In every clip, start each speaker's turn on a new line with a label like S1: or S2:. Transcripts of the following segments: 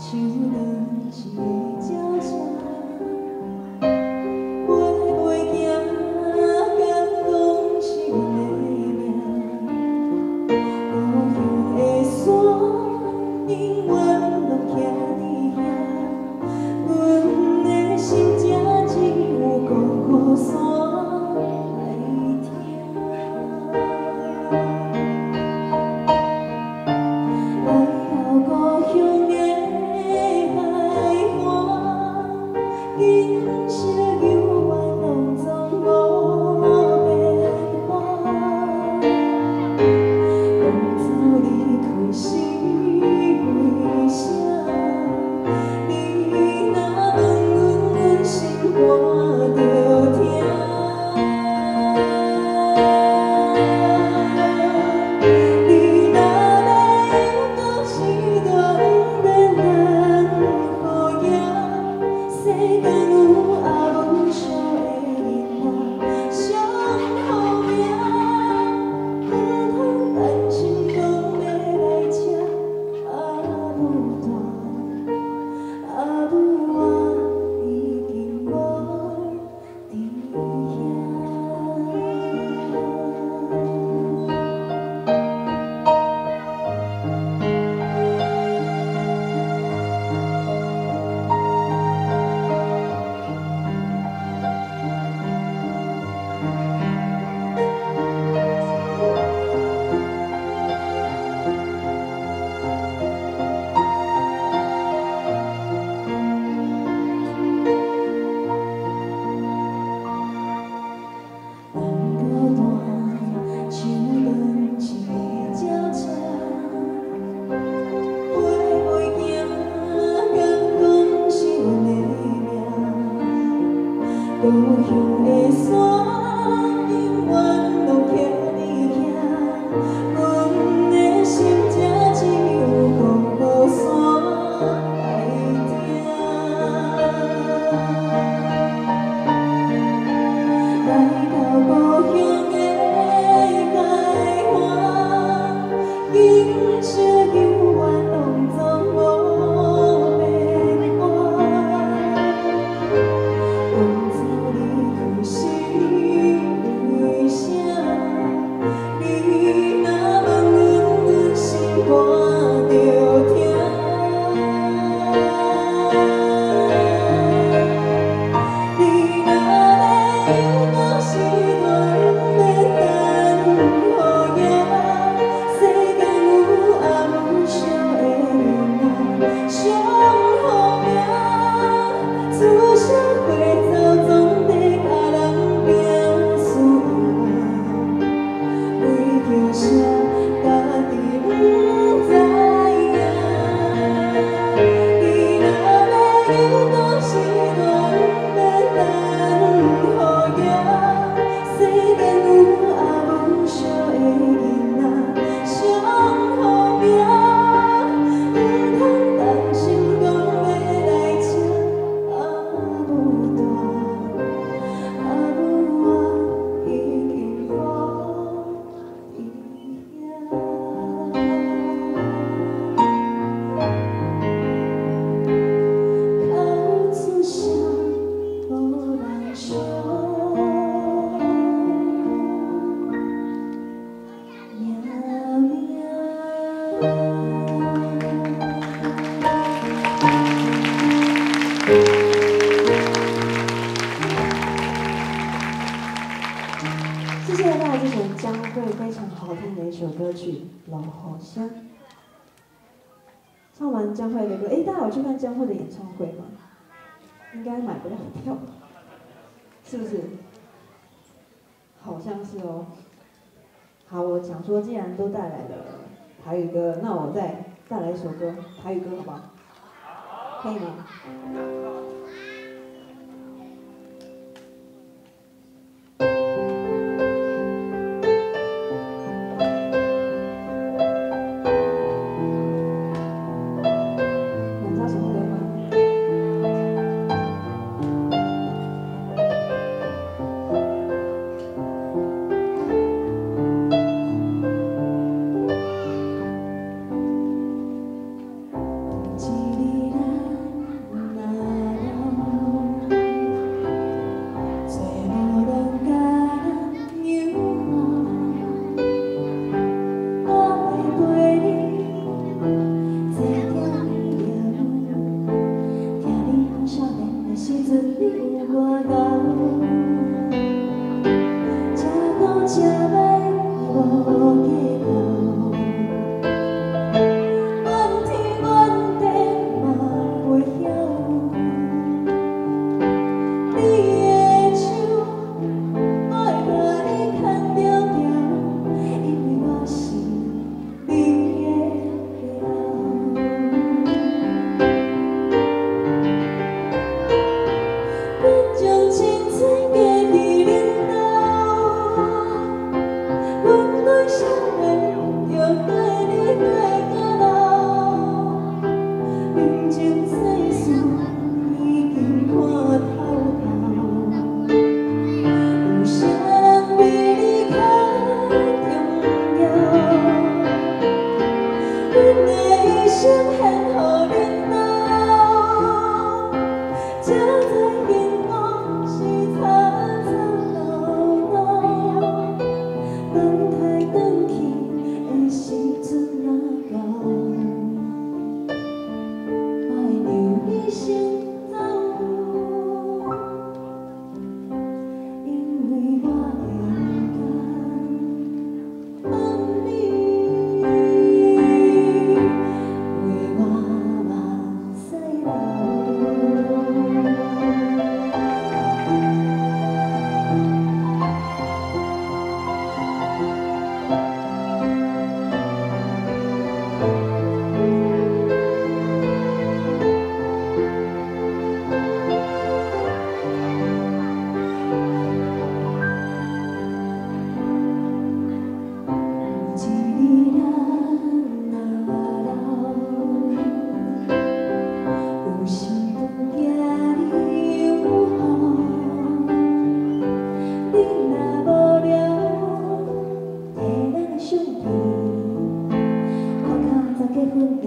S1: 情舞的好听的一首歌曲《老好乡》，唱完江蕙的歌，哎，大家有去看江蕙的演唱会吗？应该买不了票，是不是？好像是哦。好，我想说，既然都带来了台语歌，那我再再来一首歌台语歌，好不好？可以吗？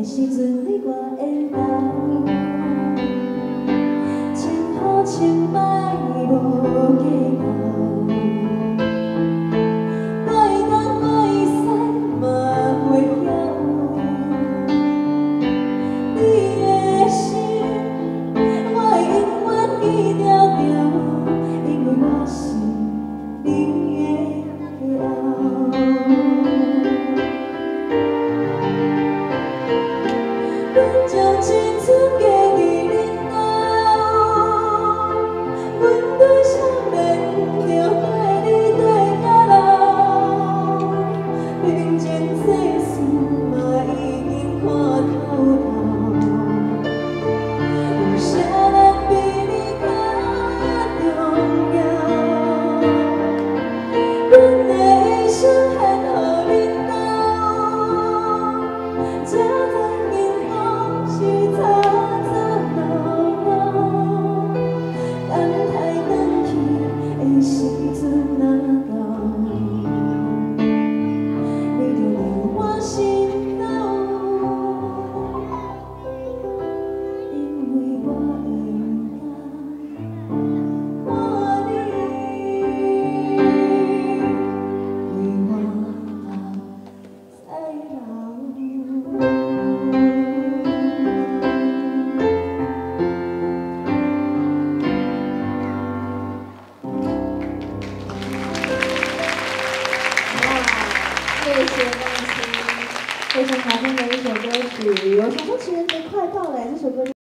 S1: 时阵你我会当千好千歹无。dancing together